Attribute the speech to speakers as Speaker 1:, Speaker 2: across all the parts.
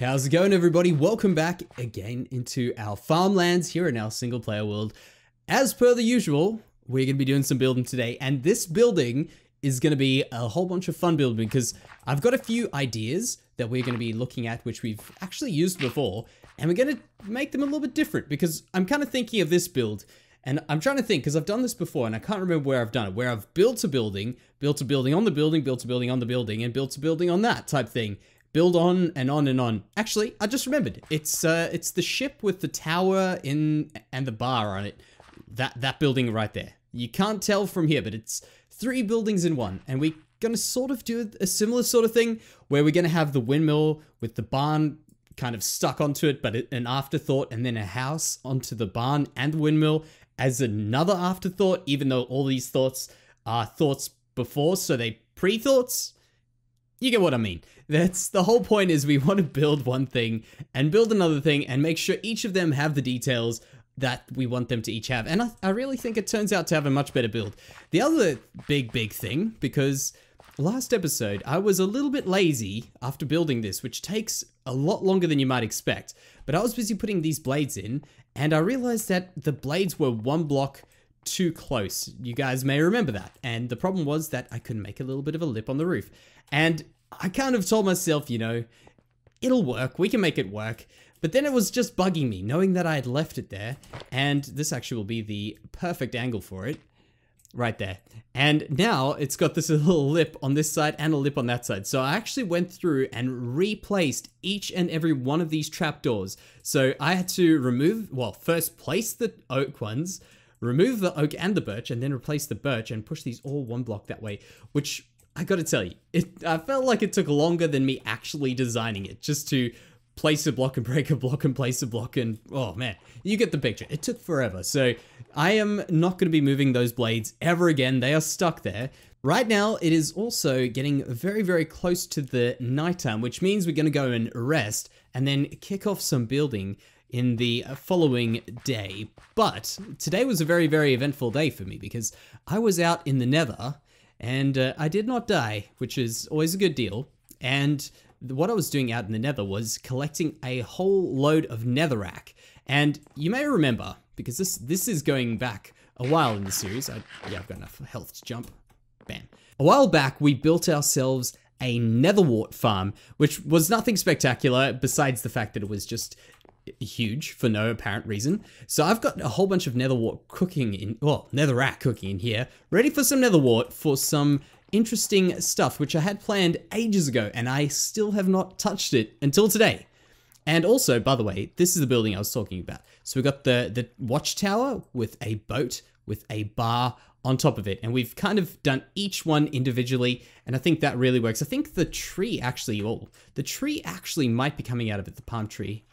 Speaker 1: How's it going everybody? Welcome back again into our farmlands here in our single player world. As per the usual, we're going to be doing some building today and this building is going to be a whole bunch of fun building because I've got a few ideas that we're going to be looking at which we've actually used before and we're going to make them a little bit different because I'm kind of thinking of this build and I'm trying to think because I've done this before and I can't remember where I've done it, where I've built a building, built a building on the building, built a building on the building, and built a building on that type thing. Build on and on and on. Actually, I just remembered. It's uh, it's the ship with the tower in and the bar on it. That that building right there. You can't tell from here, but it's three buildings in one, and we're gonna sort of do a similar sort of thing where we're gonna have the windmill with the barn kind of stuck onto it, but an afterthought, and then a house onto the barn and the windmill, as another afterthought, even though all these thoughts are thoughts before, so they pre-thoughts. You get what I mean. That's the whole point is we want to build one thing and build another thing and make sure each of them have the details that we want them to each have. And I, I really think it turns out to have a much better build. The other big, big thing, because last episode I was a little bit lazy after building this, which takes a lot longer than you might expect, but I was busy putting these blades in and I realized that the blades were one block too close. You guys may remember that. And the problem was that I couldn't make a little bit of a lip on the roof. And I kind of told myself, you know, it'll work. We can make it work. But then it was just bugging me, knowing that I had left it there. And this actually will be the perfect angle for it right there. And now it's got this little lip on this side and a lip on that side. So I actually went through and replaced each and every one of these trapdoors. So I had to remove, well, first place the oak ones, remove the oak and the birch, and then replace the birch and push these all one block that way, which I gotta tell you, it I felt like it took longer than me actually designing it, just to place a block and break a block and place a block and oh man, you get the picture. It took forever. So I am not going to be moving those blades ever again. They are stuck there. Right now, it is also getting very, very close to the nighttime, which means we're going to go and rest and then kick off some building in the following day. But today was a very, very eventful day for me because I was out in the nether and uh, I did not die, which is always a good deal. And what I was doing out in the nether was collecting a whole load of netherrack. And you may remember, because this this is going back a while in the series, I, yeah, I've got enough health to jump, bam. A while back, we built ourselves a netherwart farm, which was nothing spectacular besides the fact that it was just huge for no apparent reason. So I've got a whole bunch of netherwart cooking in, well, netherrack cooking in here, ready for some netherwart for some interesting stuff, which I had planned ages ago, and I still have not touched it until today. And also, by the way, this is the building I was talking about. So we've got the, the watchtower with a boat, with a bar on top of it. And we've kind of done each one individually. And I think that really works. I think the tree actually, well, the tree actually might be coming out of it, the palm tree.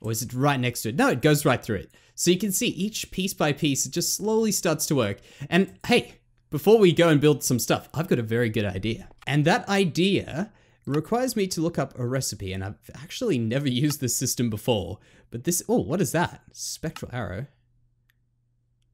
Speaker 1: Or is it right next to it? No, it goes right through it. So you can see each piece by piece, it just slowly starts to work. And hey, before we go and build some stuff, I've got a very good idea. And that idea requires me to look up a recipe, and I've actually never used this system before. But this, oh, what is that? Spectral arrow.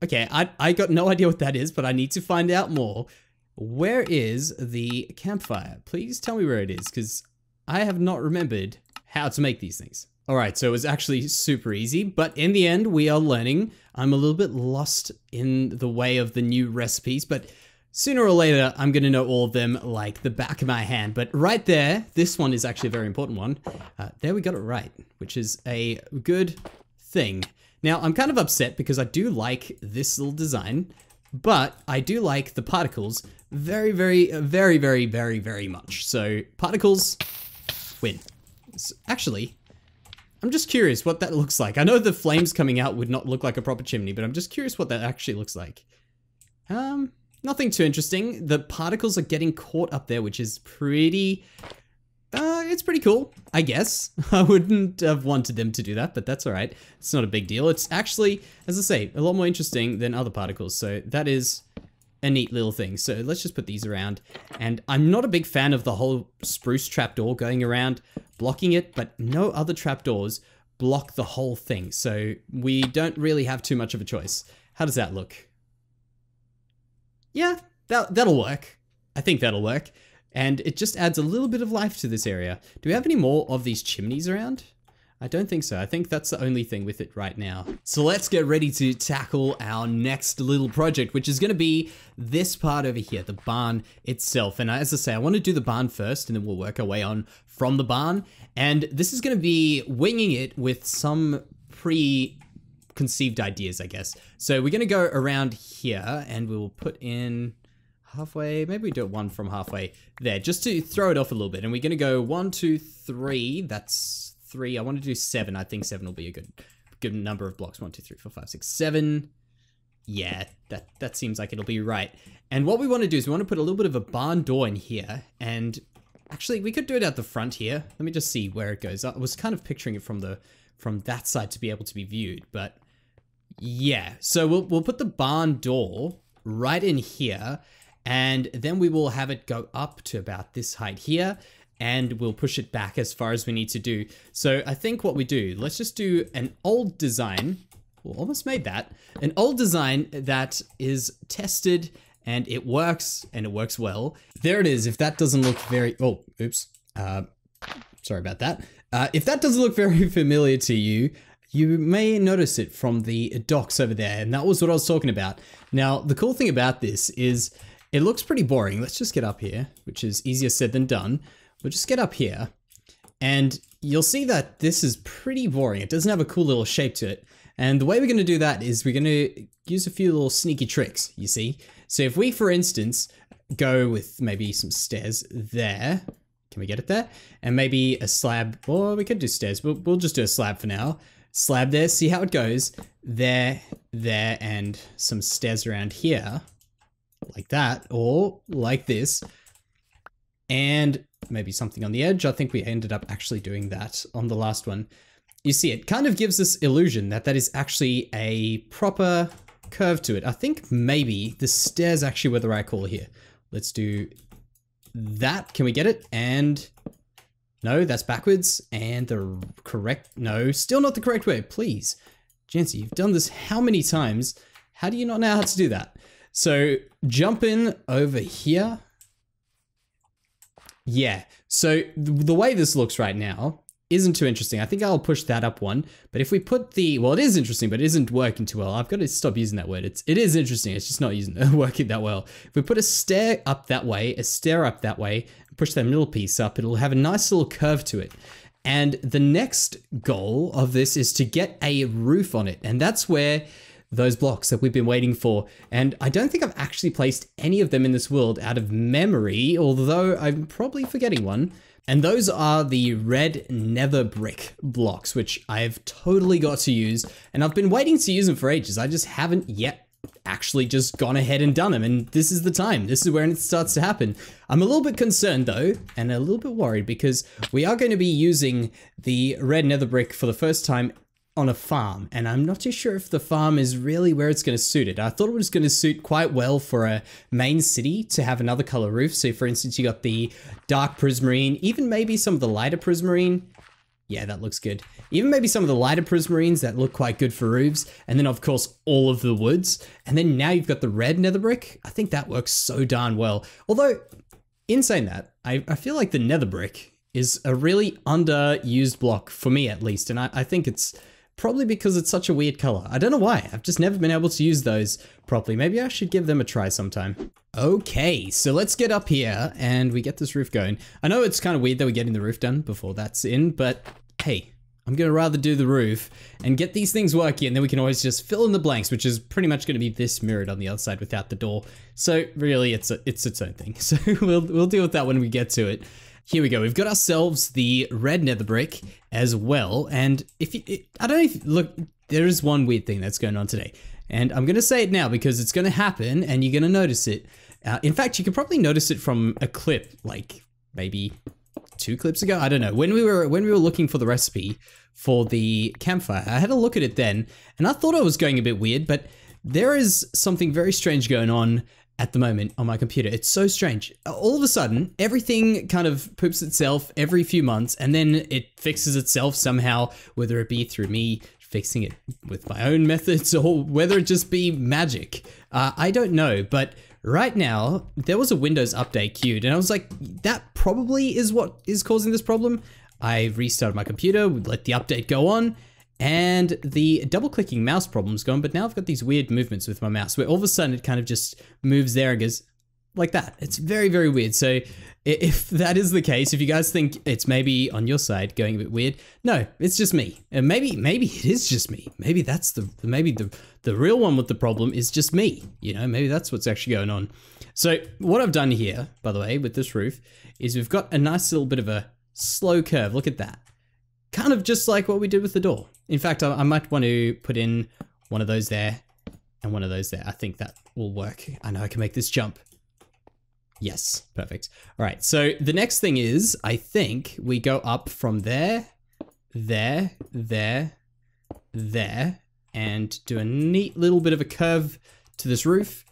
Speaker 1: Okay, I, I got no idea what that is, but I need to find out more. Where is the campfire? Please tell me where it is, because I have not remembered how to make these things. Alright, so it was actually super easy, but in the end we are learning. I'm a little bit lost in the way of the new recipes, but sooner or later I'm going to know all of them like the back of my hand. But right there, this one is actually a very important one. Uh, there we got it right, which is a good thing. Now, I'm kind of upset because I do like this little design, but I do like the particles very, very, very, very, very, very much. So particles win. So, actually, I'm just curious what that looks like. I know the flames coming out would not look like a proper chimney, but I'm just curious what that actually looks like. Um, nothing too interesting. The particles are getting caught up there, which is pretty... Uh, it's pretty cool, I guess. I wouldn't have wanted them to do that, but that's alright. It's not a big deal. It's actually, as I say, a lot more interesting than other particles, so that is a neat little thing. So let's just put these around. And I'm not a big fan of the whole spruce trapdoor going around blocking it, but no other trapdoors block the whole thing. So we don't really have too much of a choice. How does that look? Yeah, that, that'll work. I think that'll work. And it just adds a little bit of life to this area. Do we have any more of these chimneys around? I don't think so. I think that's the only thing with it right now. So let's get ready to tackle our next little project, which is going to be this part over here, the barn itself. And as I say, I want to do the barn first and then we'll work our way on from the barn. And this is going to be winging it with some pre conceived ideas, I guess. So we're going to go around here and we'll put in halfway, maybe we do it one from halfway there, just to throw it off a little bit. And we're going to go one, two, three. That's three. I want to do seven. I think seven will be a good good number of blocks. One, two, three, four, five, six, seven. Yeah, that, that seems like it'll be right. And what we want to do is we want to put a little bit of a barn door in here. And actually, we could do it at the front here. Let me just see where it goes. I was kind of picturing it from the from that side to be able to be viewed. But yeah, so we'll, we'll put the barn door right in here. And then we will have it go up to about this height here and we'll push it back as far as we need to do. So I think what we do, let's just do an old design. We almost made that. An old design that is tested and it works and it works well. There it is. If that doesn't look very, oh, oops. Uh, sorry about that. Uh, if that doesn't look very familiar to you, you may notice it from the docks over there. And that was what I was talking about. Now, the cool thing about this is it looks pretty boring. Let's just get up here, which is easier said than done. We'll just get up here and you'll see that this is pretty boring. It doesn't have a cool little shape to it. And the way we're going to do that is we're going to use a few little sneaky tricks, you see. So if we, for instance, go with maybe some stairs there, can we get it there? And maybe a slab, or we could do stairs, we'll, we'll just do a slab for now. Slab there, see how it goes. There, there, and some stairs around here, like that, or like this. And maybe something on the edge. I think we ended up actually doing that on the last one. You see, it kind of gives this illusion that that is actually a proper curve to it. I think maybe the stairs actually were the right call here. Let's do that. Can we get it? And no, that's backwards. And the correct, no, still not the correct way, please. Jansey, you've done this how many times? How do you not know how to do that? So jump in over here yeah. So the way this looks right now isn't too interesting. I think I'll push that up one. But if we put the, well, it is interesting, but it isn't working too well. I've got to stop using that word. It's, it is interesting. It's just not using, working that well. If we put a stair up that way, a stair up that way, push that middle piece up, it'll have a nice little curve to it. And the next goal of this is to get a roof on it. And that's where those blocks that we've been waiting for. And I don't think I've actually placed any of them in this world out of memory, although I'm probably forgetting one. And those are the red nether brick blocks, which I've totally got to use. And I've been waiting to use them for ages. I just haven't yet actually just gone ahead and done them. And this is the time. This is when it starts to happen. I'm a little bit concerned though, and a little bit worried because we are going to be using the red nether brick for the first time on a farm, and I'm not too sure if the farm is really where it's going to suit it. I thought it was going to suit quite well for a main city to have another color roof. So for instance, you got the dark prismarine, even maybe some of the lighter prismarine. Yeah, that looks good. Even maybe some of the lighter prismarines that look quite good for roofs. And then of course, all of the woods. And then now you've got the red nether brick. I think that works so darn well. Although, in saying that, I, I feel like the nether brick is a really underused block for me at least. And I, I think it's Probably because it's such a weird color. I don't know why. I've just never been able to use those properly. Maybe I should give them a try sometime. Okay, so let's get up here and we get this roof going. I know it's kind of weird that we're getting the roof done before that's in, but hey, I'm gonna rather do the roof and get these things working and then we can always just fill in the blanks, which is pretty much gonna be this mirrored on the other side without the door. So really it's a, it's its own thing. So we'll, we'll deal with that when we get to it. Here we go. We've got ourselves the red nether brick as well. And if you, it, I don't know if, look, there is one weird thing that's going on today. And I'm going to say it now because it's going to happen and you're going to notice it. Uh, in fact, you could probably notice it from a clip, like maybe two clips ago. I don't know. When we were when we were looking for the recipe for the campfire, I had a look at it then, and I thought I was going a bit weird, but there is something very strange going on at the moment on my computer. It's so strange. All of a sudden, everything kind of poops itself every few months and then it fixes itself somehow, whether it be through me fixing it with my own methods or whether it just be magic. Uh, I don't know, but right now, there was a Windows update queued, and I was like, that probably is what is causing this problem. I restarted my computer, let the update go on, and the double clicking mouse problem's gone, but now I've got these weird movements with my mouse where all of a sudden it kind of just moves there and goes like that. It's very, very weird. So if that is the case, if you guys think it's maybe on your side going a bit weird, no, it's just me. And maybe, maybe it is just me. Maybe that's the, maybe the, the real one with the problem is just me. You know, maybe that's what's actually going on. So what I've done here, by the way, with this roof is we've got a nice little bit of a slow curve. Look at that kind of just like what we did with the door. In fact, I, I might want to put in one of those there and one of those there. I think that will work. I know I can make this jump. Yes, perfect. All right, so the next thing is, I think we go up from there, there, there, there, and do a neat little bit of a curve to this roof.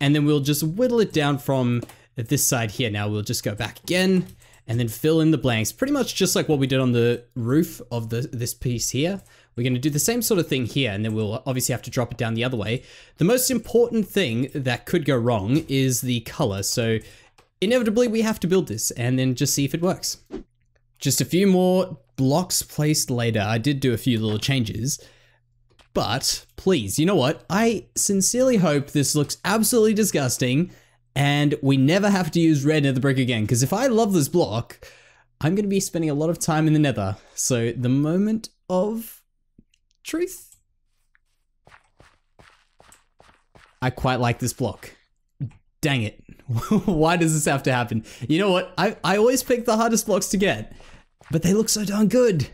Speaker 1: And then we'll just whittle it down from this side here. Now we'll just go back again and then fill in the blanks, pretty much just like what we did on the roof of the this piece here. We're going to do the same sort of thing here, and then we'll obviously have to drop it down the other way. The most important thing that could go wrong is the color, so inevitably we have to build this and then just see if it works. Just a few more blocks placed later, I did do a few little changes, but please, you know what? I sincerely hope this looks absolutely disgusting and we never have to use red nether brick again, because if I love this block, I'm going to be spending a lot of time in the nether. So the moment of truth. I quite like this block. Dang it. Why does this have to happen? You know what? I, I always pick the hardest blocks to get, but they look so darn good.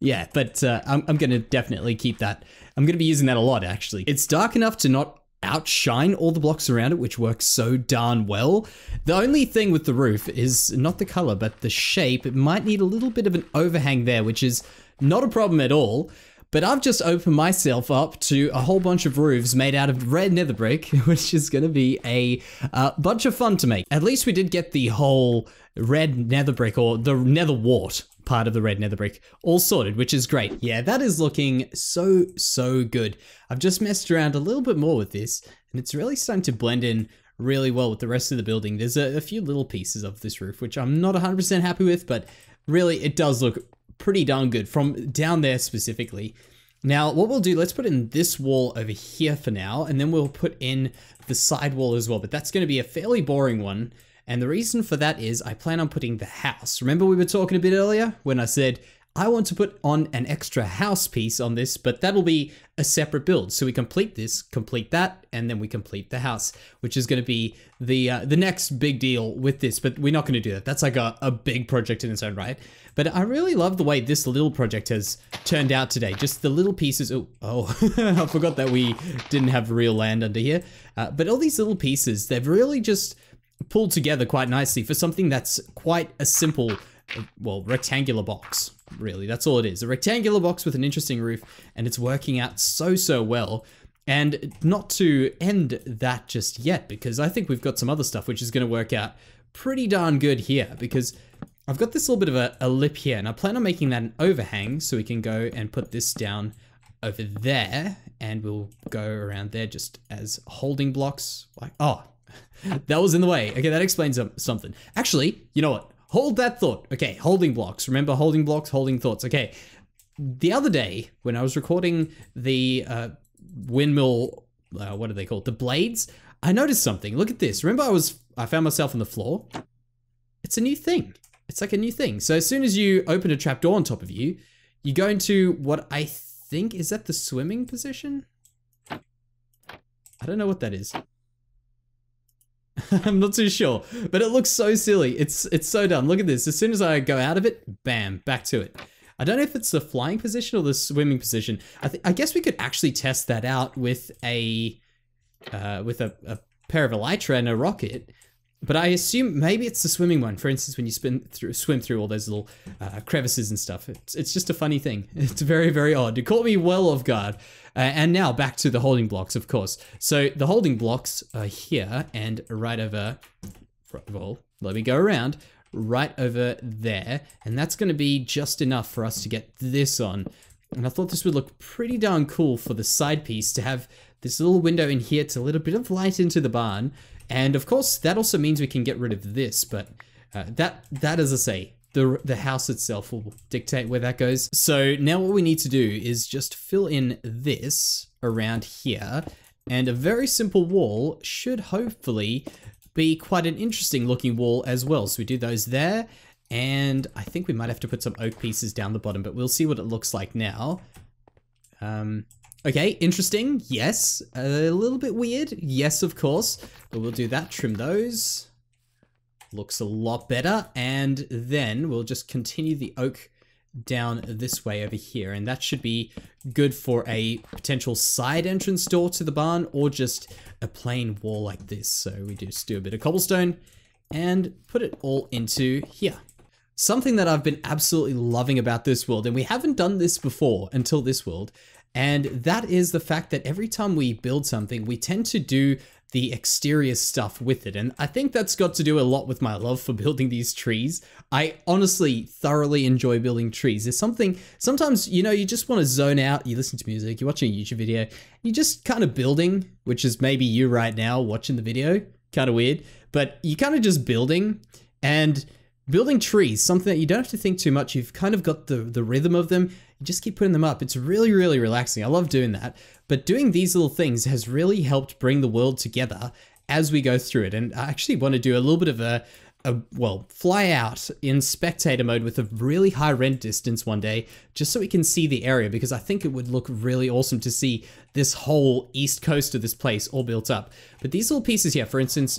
Speaker 1: Yeah, but uh, I'm, I'm going to definitely keep that. I'm going to be using that a lot, actually. It's dark enough to not outshine all the blocks around it, which works so darn well. The only thing with the roof is not the color, but the shape. It might need a little bit of an overhang there, which is not a problem at all. But I've just opened myself up to a whole bunch of roofs made out of red nether brick, which is going to be a uh, bunch of fun to make. At least we did get the whole red nether brick or the nether wart part of the red nether brick all sorted, which is great. Yeah, that is looking so, so good. I've just messed around a little bit more with this and it's really starting to blend in really well with the rest of the building. There's a, a few little pieces of this roof, which I'm not 100% happy with, but really it does look pretty darn good from down there specifically. Now, what we'll do, let's put in this wall over here for now, and then we'll put in the side wall as well, but that's going to be a fairly boring one and the reason for that is I plan on putting the house. Remember we were talking a bit earlier when I said I want to put on an extra house piece on this, but that'll be a separate build. So we complete this, complete that, and then we complete the house, which is going to be the uh, the next big deal with this. But we're not going to do that. That's like a, a big project in its own right. But I really love the way this little project has turned out today. Just the little pieces. Oh, oh I forgot that we didn't have real land under here. Uh, but all these little pieces, they've really just pulled together quite nicely for something that's quite a simple, well, rectangular box, really. That's all it is. A rectangular box with an interesting roof, and it's working out so, so well. And not to end that just yet, because I think we've got some other stuff which is going to work out pretty darn good here, because I've got this little bit of a, a lip here, and I plan on making that an overhang, so we can go and put this down over there, and we'll go around there just as holding blocks. Like, oh, that was in the way. Okay, that explains something. Actually, you know what? Hold that thought. Okay, holding blocks. Remember holding blocks, holding thoughts. Okay, the other day when I was recording the uh, windmill, uh, what are they called? The blades. I noticed something. Look at this. Remember I was, I found myself on the floor. It's a new thing. It's like a new thing. So as soon as you open a trapdoor on top of you, you go into what I think, is that the swimming position? I don't know what that is. I'm not too sure, but it looks so silly. It's it's so dumb. Look at this. As soon as I go out of it, bam, back to it. I don't know if it's the flying position or the swimming position. I, I guess we could actually test that out with a uh, with a, a pair of elytra and a rocket. But I assume maybe it's the swimming one. For instance, when you spin through, swim through all those little uh, crevices and stuff. It's, it's just a funny thing. It's very, very odd. You caught me well off guard. Uh, and now back to the holding blocks, of course. So the holding blocks are here and right over, well, let me go around, right over there. And that's going to be just enough for us to get this on. And I thought this would look pretty darn cool for the side piece to have this little window in here to let a bit of light into the barn And of course, that also means we can get rid of this, but uh, that, that, as I say, the, the house itself will dictate where that goes. So now what we need to do is just fill in this around here and a very simple wall should hopefully be quite an interesting looking wall as well. So we do those there and I think we might have to put some oak pieces down the bottom, but we'll see what it looks like now. Um, okay, interesting. Yes. A little bit weird. Yes, of course. But we'll do that. Trim those. Looks a lot better. And then we'll just continue the oak down this way over here. And that should be good for a potential side entrance door to the barn or just a plain wall like this. So we just do a bit of cobblestone and put it all into here. Something that I've been absolutely loving about this world, and we haven't done this before until this world, and that is the fact that every time we build something, we tend to do the exterior stuff with it. And I think that's got to do a lot with my love for building these trees. I honestly thoroughly enjoy building trees. There's something, sometimes, you know, you just want to zone out, you listen to music, you're watching a YouTube video, you're just kind of building, which is maybe you right now watching the video, kind of weird, but you're kind of just building and building trees, something that you don't have to think too much. You've kind of got the, the rhythm of them. You just keep putting them up. It's really, really relaxing. I love doing that. But doing these little things has really helped bring the world together as we go through it. And I actually want to do a little bit of a, a well, fly out in spectator mode with a really high rend distance one day, just so we can see the area, because I think it would look really awesome to see this whole east coast of this place all built up. But these little pieces here, for instance,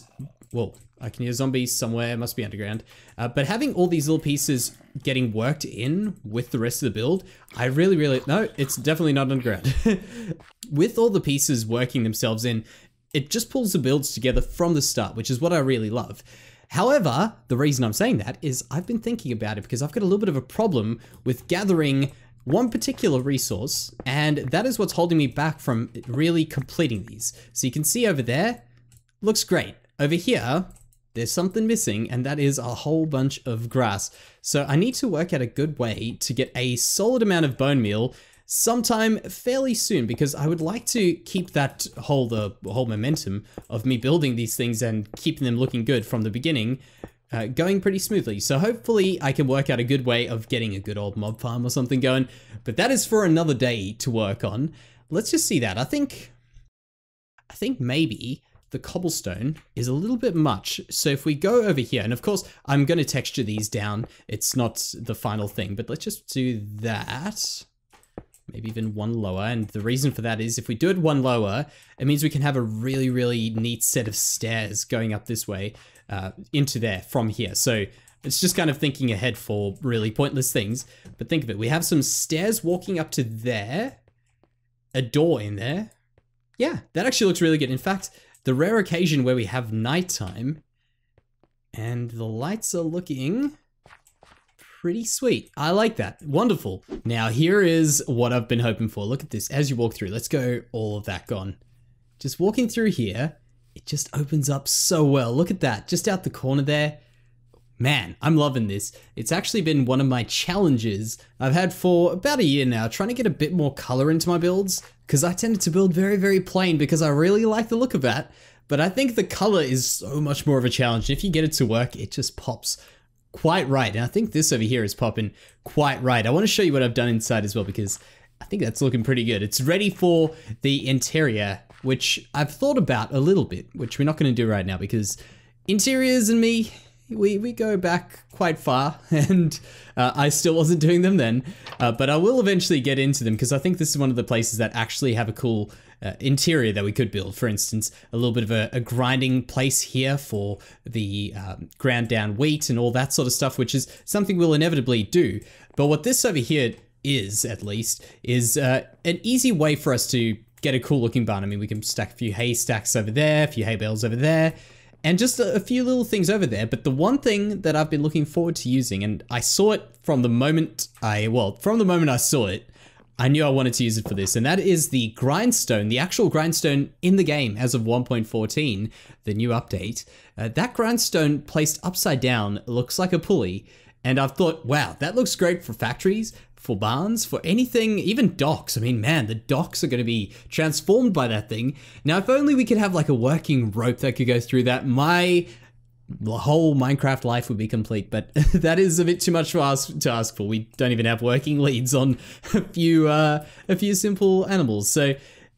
Speaker 1: well, I can hear zombies somewhere, must be underground. Uh, but having all these little pieces getting worked in with the rest of the build, I really, really, no, it's definitely not underground. with all the pieces working themselves in, it just pulls the builds together from the start, which is what I really love. However, the reason I'm saying that is I've been thinking about it because I've got a little bit of a problem with gathering one particular resource, and that is what's holding me back from really completing these. So you can see over there, looks great. Over here, there's something missing and that is a whole bunch of grass. So I need to work out a good way to get a solid amount of bone meal sometime fairly soon because I would like to keep that whole the whole momentum of me building these things and keeping them looking good from the beginning uh, going pretty smoothly. So hopefully I can work out a good way of getting a good old mob farm or something going, but that is for another day to work on. Let's just see that. I think I think maybe the cobblestone is a little bit much. So if we go over here, and of course, I'm going to texture these down. It's not the final thing, but let's just do that. Maybe even one lower. And the reason for that is if we do it one lower, it means we can have a really, really neat set of stairs going up this way uh, into there from here. So it's just kind of thinking ahead for really pointless things. But think of it. We have some stairs walking up to there, a door in there. Yeah, that actually looks really good. In fact, the rare occasion where we have nighttime and the lights are looking pretty sweet. I like that. Wonderful. Now here is what I've been hoping for. Look at this as you walk through. Let's go all of that gone. Just walking through here, it just opens up so well. Look at that, just out the corner there. Man, I'm loving this. It's actually been one of my challenges I've had for about a year now, trying to get a bit more color into my builds, because I tended to build very, very plain because I really like the look of that. But I think the color is so much more of a challenge. If you get it to work, it just pops quite right. And I think this over here is popping quite right. I want to show you what I've done inside as well, because I think that's looking pretty good. It's ready for the interior, which I've thought about a little bit, which we're not going to do right now because interiors and me, we, we go back quite far and uh, I still wasn't doing them then, uh, but I will eventually get into them because I think this is one of the places that actually have a cool uh, interior that we could build. For instance, a little bit of a, a grinding place here for the um, ground down wheat and all that sort of stuff, which is something we'll inevitably do. But what this over here is, at least, is uh, an easy way for us to get a cool looking barn. I mean, we can stack a few hay stacks over there, a few hay bales over there, and just a, a, few little things over there. But the one thing that I've been looking forward to using, and I saw it from the moment I, well, from the moment I saw it, I knew I wanted to use it for this, and that is the grindstone, the actual grindstone in the game as of 1.14, the new update. Uh, that grindstone placed upside down looks like a pulley, and I've thought, wow, that looks great for factories, for barns, for anything, even docks. I mean, man, the docks are going to be transformed by that thing. Now, if only we could have like a working rope that could go through that, my the whole Minecraft life would be complete, but that is a bit too much for us to ask for. We don't even have working leads on a few uh, a few simple animals, so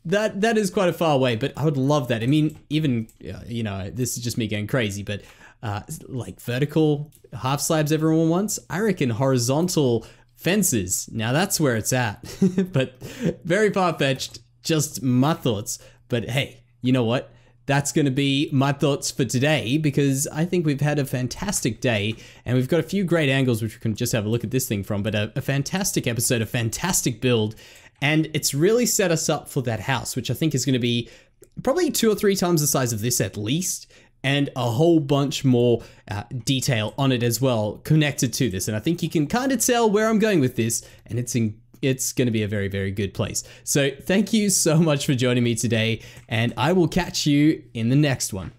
Speaker 1: that that is quite a far away. But I would love that. I mean, even uh, you know, this is just me going crazy, but uh, like vertical half slabs everyone wants. I reckon horizontal fences. Now that's where it's at, but very far fetched. Just my thoughts. But hey, you know what? that's going to be my thoughts for today because I think we've had a fantastic day and we've got a few great angles which we can just have a look at this thing from, but a, a, fantastic episode, a fantastic build, and it's really set us up for that house, which I think is going to be probably two or three times the size of this at least. And a whole bunch more uh, detail on it as well, connected to this. And I think you can kind of tell where I'm going with this, and it's in it's going to be a very, very good place. So thank you so much for joining me today, and I will catch you in the next one.